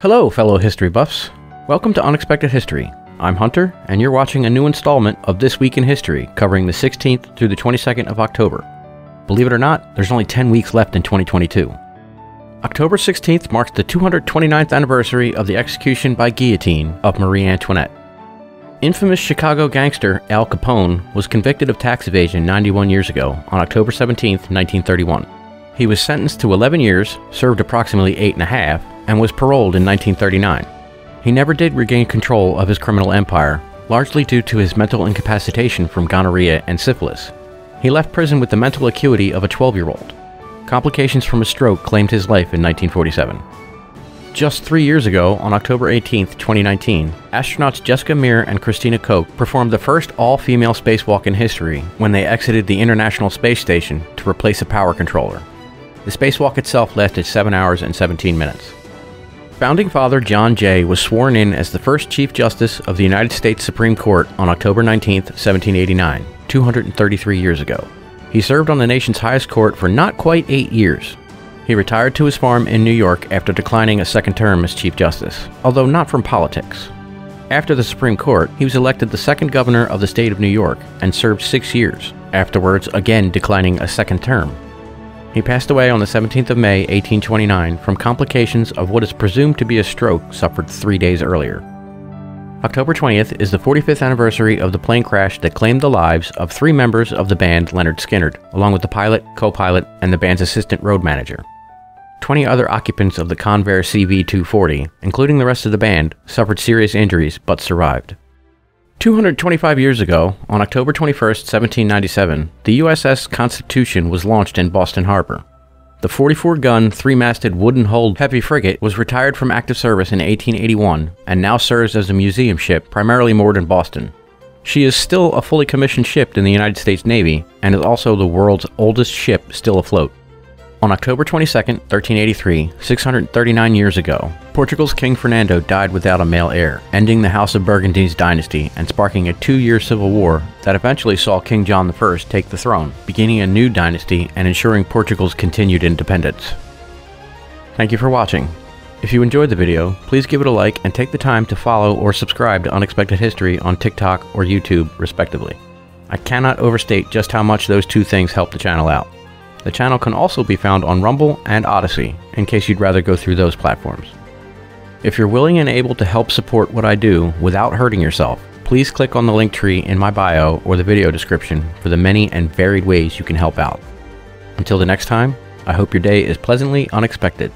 Hello, fellow history buffs. Welcome to Unexpected History. I'm Hunter, and you're watching a new installment of This Week in History, covering the 16th through the 22nd of October. Believe it or not, there's only 10 weeks left in 2022. October 16th marks the 229th anniversary of the execution by guillotine of Marie Antoinette. Infamous Chicago gangster Al Capone was convicted of tax evasion 91 years ago on October 17, 1931. He was sentenced to 11 years, served approximately 8.5, and was paroled in 1939. He never did regain control of his criminal empire, largely due to his mental incapacitation from gonorrhea and syphilis. He left prison with the mental acuity of a 12 year old. Complications from a stroke claimed his life in 1947. Just three years ago, on October 18, 2019, astronauts Jessica Meir and Christina Koch performed the first all-female spacewalk in history when they exited the International Space Station to replace a power controller. The spacewalk itself lasted 7 hours and 17 minutes. Founding Father John Jay was sworn in as the first Chief Justice of the United States Supreme Court on October 19, 1789, 233 years ago. He served on the nation's highest court for not quite eight years, he retired to his farm in New York after declining a second term as Chief Justice, although not from politics. After the Supreme Court, he was elected the second governor of the state of New York and served six years, afterwards again declining a second term. He passed away on the 17th of May, 1829, from complications of what is presumed to be a stroke suffered three days earlier. October 20th is the 45th anniversary of the plane crash that claimed the lives of three members of the band Lynyrd Skynyrd, along with the pilot, co pilot, and the band's assistant road manager. 20 other occupants of the Convair CV-240, including the rest of the band, suffered serious injuries but survived. 225 years ago, on October 21, 1797, the USS Constitution was launched in Boston Harbor. The 44-gun, three-masted wooden-hulled heavy frigate was retired from active service in 1881 and now serves as a museum ship primarily moored in Boston. She is still a fully commissioned ship in the United States Navy and is also the world's oldest ship still afloat. On October 22, 1383, 639 years ago, Portugal's King Fernando died without a male heir, ending the House of Burgundy's dynasty and sparking a two-year civil war that eventually saw King John I take the throne, beginning a new dynasty and ensuring Portugal's continued independence. Thank you for watching. If you enjoyed the video, please give it a like and take the time to follow or subscribe to Unexpected History on TikTok or YouTube, respectively. I cannot overstate just how much those two things help the channel out. The channel can also be found on Rumble and Odysee, in case you'd rather go through those platforms. If you're willing and able to help support what I do without hurting yourself, please click on the link tree in my bio or the video description for the many and varied ways you can help out. Until the next time, I hope your day is pleasantly unexpected.